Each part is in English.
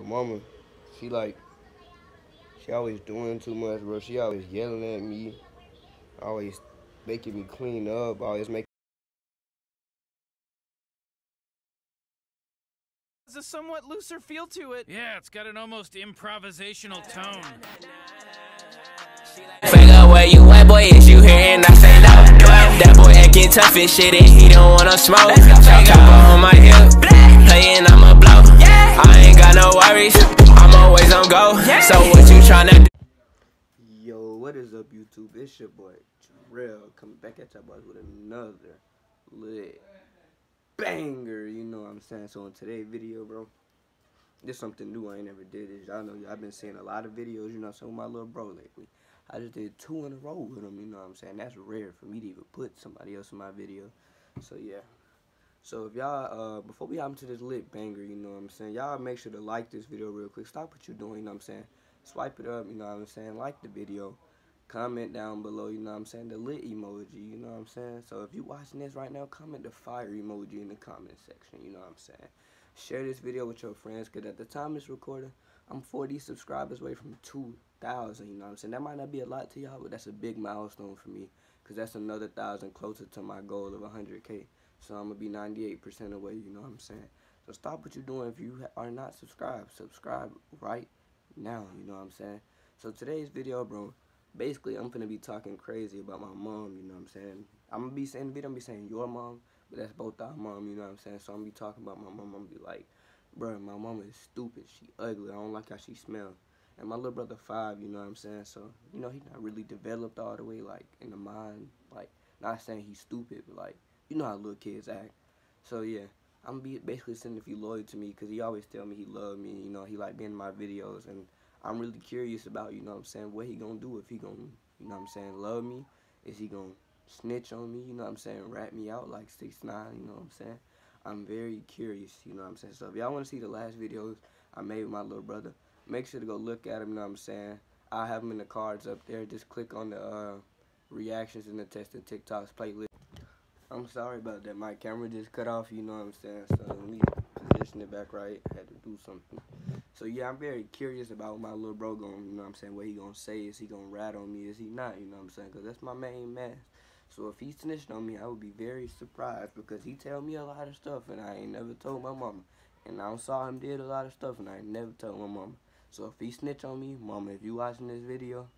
Your mama, she like, she always doing too much, bro. She always yelling at me, always making me clean up, always making. has a somewhat looser feel to it. Yeah, it's got an almost improvisational tone. Figure where you at, boy, is you here and I say no oh, That boy acting tough and shit and he don't wanna smoke Chopper on my hip, playing I'ma blow I ain't got no worries, I'm always on go So what you tryna do? Yo, what is up, YouTube? It's your boy Jerell coming back at y'all boys with another lit banger. You know what I'm saying? So in today's video, bro, this something new I ain't never did. Is y'all know I've been seeing a lot of videos. You know, so my little bro lately. I just did two in a row with him. You know what I'm saying? That's rare for me to even put somebody else in my video. So yeah. So if y'all, uh, before we hop into this lit banger, you know what I'm saying, y'all make sure to like this video real quick. Stop what you're doing, you know what I'm saying. Swipe it up, you know what I'm saying. Like the video. Comment down below, you know what I'm saying, the lit emoji, you know what I'm saying. So if you're watching this right now, comment the fire emoji in the comment section, you know what I'm saying. Share this video with your friends, because at the time it's recording, I'm 40 subscribers away from 2,000, you know what I'm saying. That might not be a lot to y'all, but that's a big milestone for me, because that's another 1,000 closer to my goal of 100K. So I'm going to be 98% away, you know what I'm saying. So stop what you're doing if you are not subscribed. Subscribe right now, you know what I'm saying. So today's video, bro, basically I'm gonna be talking crazy about my mom, you know what I'm saying? I'm gonna be saying the video, I'm gonna be saying your mom, but that's both our mom, you know what I'm saying? So I'm gonna be talking about my mom, I'm gonna be like, bro, my mom is stupid, she ugly, I don't like how she smells. And my little brother five, you know what I'm saying? So, you know, he's not really developed all the way, like, in the mind, like, not saying he's stupid, but like, you know how little kids act. So yeah, I'm be basically saying if you loyal to me, because he always tell me he love me, you know, he like being in my videos, and I'm really curious about, you know what I'm saying, what he gonna do if he gonna, you know what I'm saying, love me? Is he gonna snitch on me, you know what I'm saying, rat me out like 6 9 you know what I'm saying? I'm very curious, you know what I'm saying? So if y'all wanna see the last videos I made with my little brother, make sure to go look at him, you know what I'm saying? I'll have them in the cards up there. Just click on the uh, reactions and the testing TikToks playlist. I'm sorry about that. My camera just cut off, you know what I'm saying? So let me position it back right. I had to do something. So yeah, I'm very curious about what my little bro going, you know what I'm saying? What he gonna say? Is he gonna rat on me? Is he not? You know what I'm saying? Because that's my main man. So if he snitched on me, I would be very surprised because he tell me a lot of stuff and I ain't never told my mama. And I saw him did a lot of stuff and I ain't never told my mama. So if he snitch on me, mama, if you watching this video,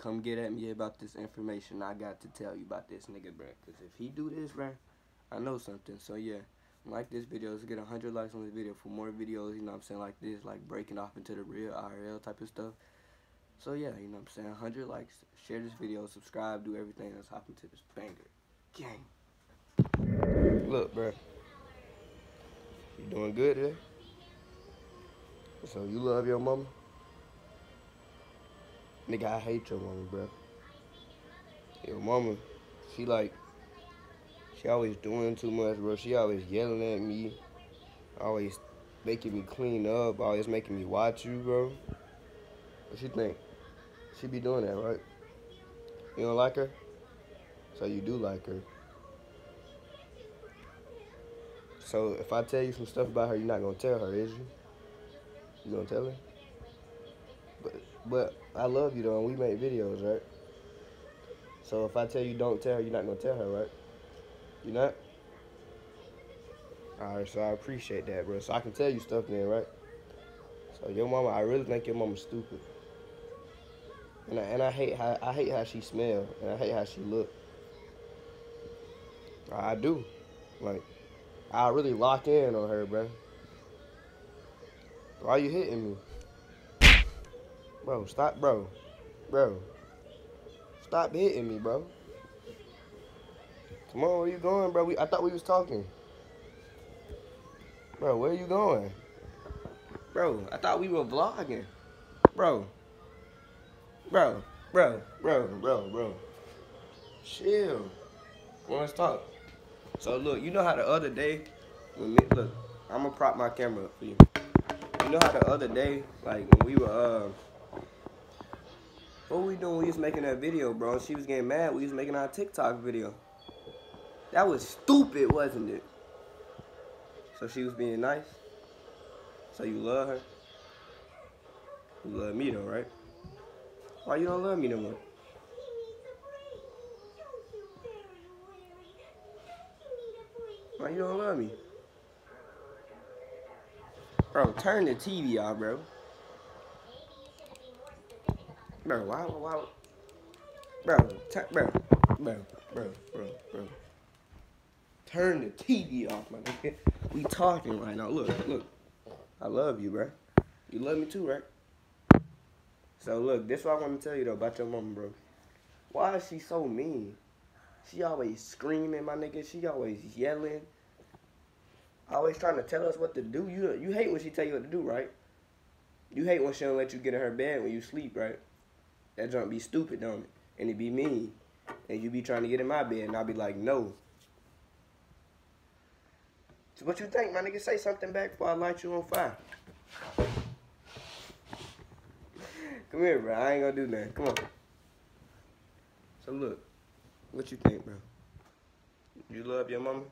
come get at me about this information I got to tell you about this nigga, bruh. Because if he do this, bruh, I know something. So yeah, like this video. Let's get 100 likes on this video for more videos, you know what I'm saying, like this, like breaking off into the real IRL type of stuff. So yeah, you know what I'm saying, 100 likes, share this video, subscribe, do everything. Let's hop into this banger. Gang. Look, bruh. You doing good today? So you love your mama? Nigga, I hate your mama, bro. Your mama, she like, she always doing too much, bro. She always yelling at me, always making me clean up, always making me watch you, bro. What she think? She be doing that, right? You don't like her? So you do like her. So if I tell you some stuff about her, you're not gonna tell her, is you? You gonna tell her? But but I love you though, and we make videos, right? So if I tell you don't tell her, you're not gonna tell her, right? You not? Alright, so I appreciate that, bro. So I can tell you stuff then, right? So your mama, I really think your mama's stupid. And I, and I hate how I hate how she smell, and I hate how she look. I do. Like, I really lock in on her, bro. Why you hitting me? Bro, stop, bro. Bro. Stop hitting me, bro. Come on, where you going, bro? We, I thought we was talking. Bro, where you going? Bro, I thought we were vlogging. Bro. Bro, bro, bro, bro, bro. Chill. On, let's talk. So look, you know how the other day, when me, look, I'm gonna prop my camera up for you. You know how the other day, like when we were, uh, what we doing? We was making that video, bro. She was getting mad. We was making our TikTok video. That was stupid, wasn't it? So she was being nice. So you love her? You love me though, right? Why you don't love me no more? Why you don't love me? Bro, turn the TV off, bro. Bro, why, why, bro, bro, bro, bro, bro, bro. Turn the TV off, my nigga. We talking right now. Look, look. I love you, bro. You love me too, right? So look, this is what I want to tell you though about your mama, bro. Why is she so mean? She always screaming, my nigga. She always yelling. Always trying to tell us what to do. You you hate when she tell you what to do, right? You hate when she don't let you get in her bed when you sleep, right? That junk be stupid, don't it? And it be mean. And you be trying to get in my bed, and I'll be like, no. So what you think, my nigga? Say something back before I light you on fire. Come here, bro. I ain't gonna do nothing. Come on. So look, what you think, bro? You love your mama?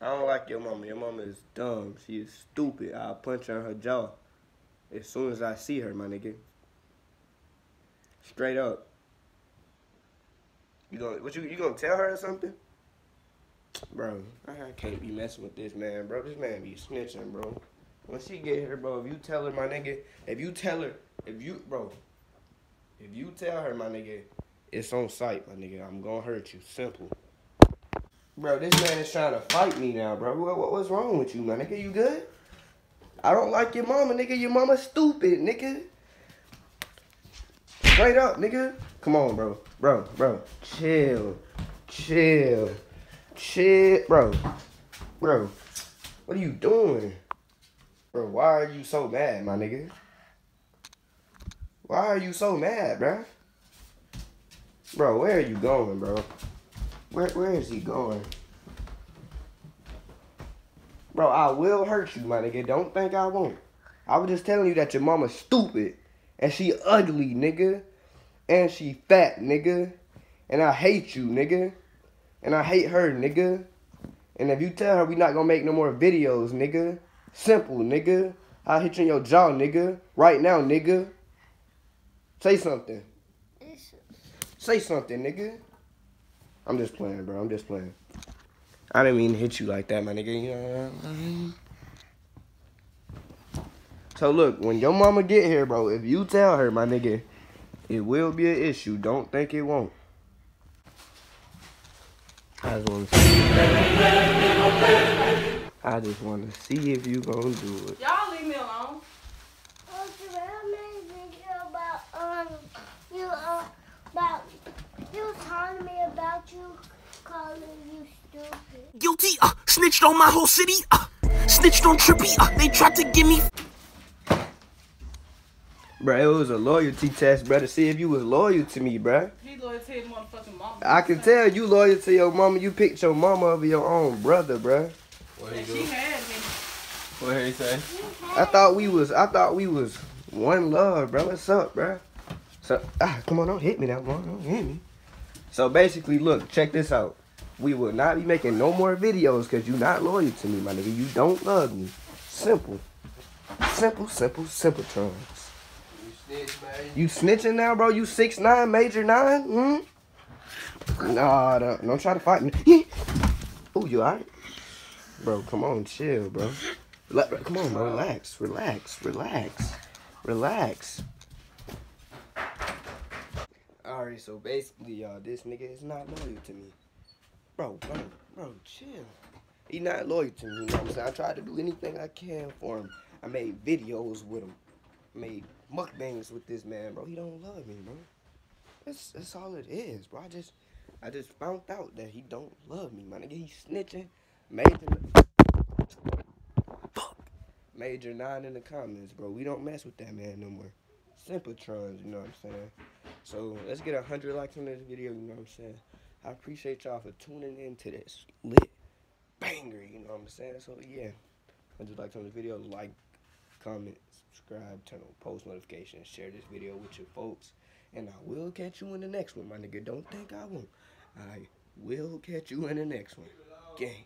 I don't like your mama. Your mama is dumb. She is stupid. I'll punch her in her jaw as soon as I see her, my nigga. Straight up. You gonna what you you gonna tell her or something? Bro, I can't be messing with this man, bro. This man be snitching, bro. When she get here, bro, if you tell her, my nigga, if you tell her, if you, bro, if you tell her, my nigga, it's on sight, my nigga, I'm gonna hurt you. Simple. Bro, this man is trying to fight me now, bro. What, what, what's wrong with you, my nigga? You good? I don't like your mama, nigga. Your mama stupid, nigga. Straight up, nigga. Come on, bro. Bro, bro. Chill. Chill. Chill. Bro. Bro. What are you doing? Bro, why are you so mad, my nigga? Why are you so mad, bro? Bro, where are you going, bro? Where where is he going? Bro, I will hurt you, my nigga. Don't think I won't. I was just telling you that your mama's stupid. And she ugly, nigga. And she fat, nigga. And I hate you, nigga. And I hate her, nigga. And if you tell her we not gonna make no more videos, nigga. Simple, nigga. I'll hit you in your jaw, nigga. Right now, nigga. Say something. Say something, nigga. I'm just playing, bro. I'm just playing. I didn't mean to hit you like that, my nigga. You know what I mean? So look, when your mama get here, bro, if you tell her, my nigga, it will be an issue. Don't think it won't. I just want to see. I just want to see if you gonna do it. Y'all leave me alone. Oh, should I make a about um you uh about you telling me about you calling you stupid? guilty, uh, snitched on my whole city, uh, snitched on Trippy, uh, they tried to give me Bro, it was a loyalty test, bro, to see if you was loyal to me, bro. He loyal to his motherfucking mama. I can tell you loyal to your mama. You picked your mama over your own brother, bro. What she had me. What he say? I thought we was. I thought we was one love, bro. What's up, bro? So, ah, come on, don't hit me now, bro. Don't hit me. So basically, look, check this out. We will not be making no more videos because you not loyal to me, my nigga. You don't love me. Simple. Simple, simple, simple You snitching now, bro? You six nine, major nine? Hmm? Nah, don't, don't try to fight me. oh, you alright? Bro, come on, chill, bro. Rela- come on, bro. Relax, relax, relax, relax. Alright, so basically, y'all, this nigga is not loyal to me. Bro, bro, bro, chill. He not loyal to me, you know what I'm saying? I tried to do anything I can for him. I made videos with him. Made mukbangs with this man, bro. He don't love me, bro. That's that's all it is, bro. I just I just found out that he don't love me, my nigga. He snitching. Major Fuck. Major nine in the comments, bro. We don't mess with that man no more. Simplatrons, you know what I'm saying? So let's get a hundred likes on this video, you know what I'm saying? I appreciate y'all for tuning in to this lit banger, you know what I'm saying? So yeah. Hundred likes on this video, like, comment, subscribe, turn on post notifications, share this video with your folks. And I will catch you in the next one, my nigga. Don't think I won't. I will catch you in the next one. Gang.